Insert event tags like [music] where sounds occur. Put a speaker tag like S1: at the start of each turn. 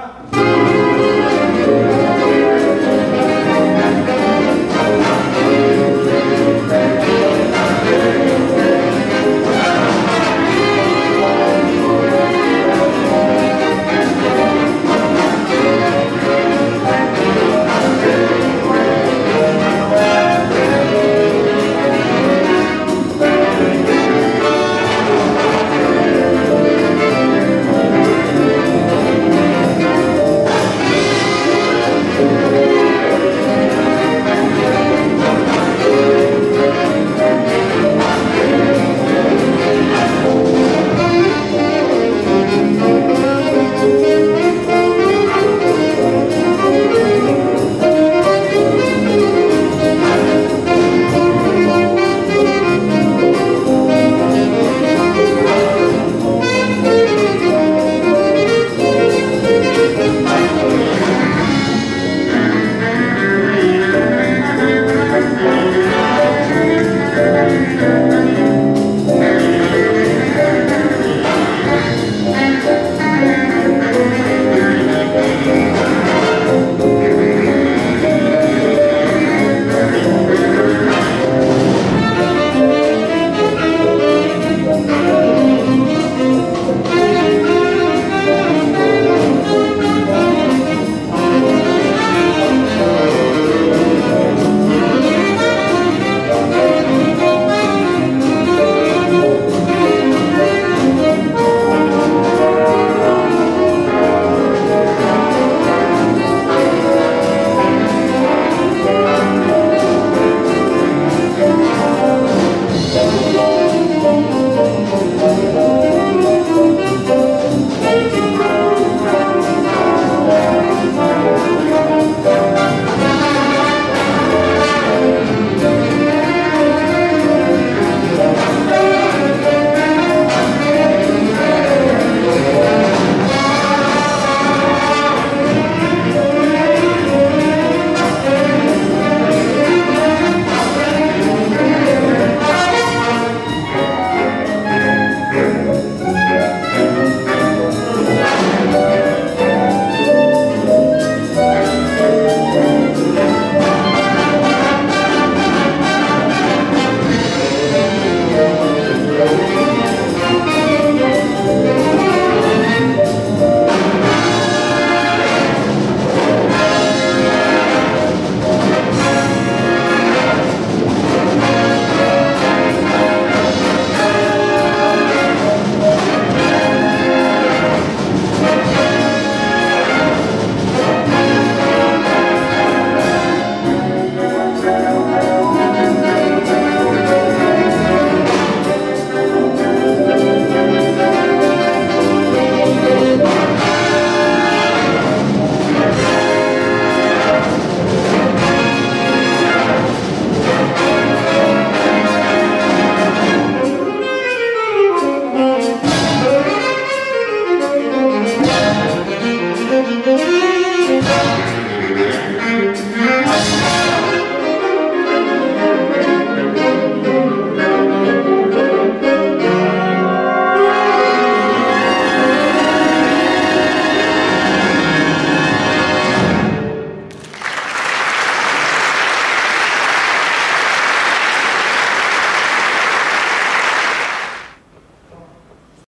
S1: 자. [laughs]